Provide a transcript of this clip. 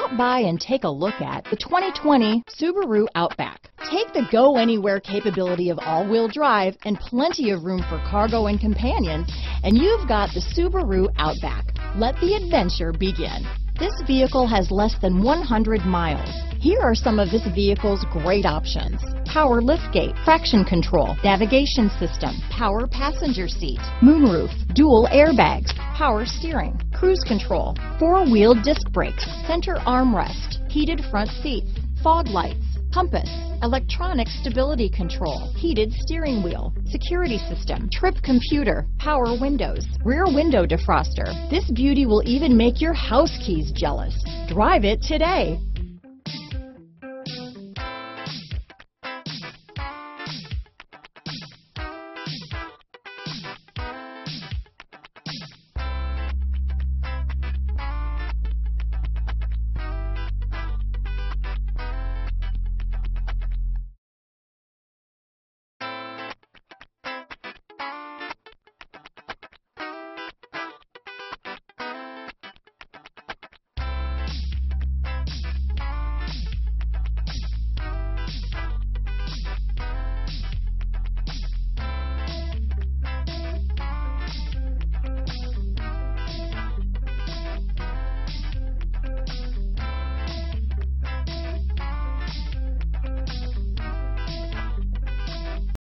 Stop by and take a look at the 2020 Subaru Outback. Take the go anywhere capability of all-wheel drive and plenty of room for cargo and companions, and you've got the Subaru Outback. Let the adventure begin. This vehicle has less than 100 miles. Here are some of this vehicle's great options. Power liftgate, traction control, navigation system, power passenger seat, moonroof, dual airbags, power steering, cruise control, four-wheel disc brakes, center armrest, heated front seats, fog lights, compass, electronic stability control, heated steering wheel, security system, trip computer, power windows, rear window defroster. This beauty will even make your house keys jealous. Drive it today.